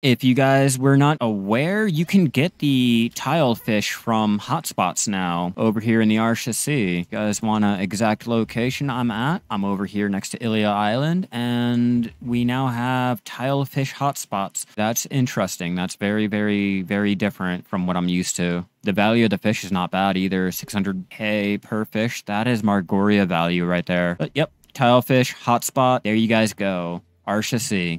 If you guys were not aware, you can get the tilefish from hotspots now over here in the Arsha Sea. You guys want an exact location I'm at? I'm over here next to Iliya Island, and we now have tilefish hotspots. That's interesting. That's very, very, very different from what I'm used to. The value of the fish is not bad either. 600k per fish. That is Margoria value right there. But yep, tilefish hotspot. There you guys go. Arsha Sea.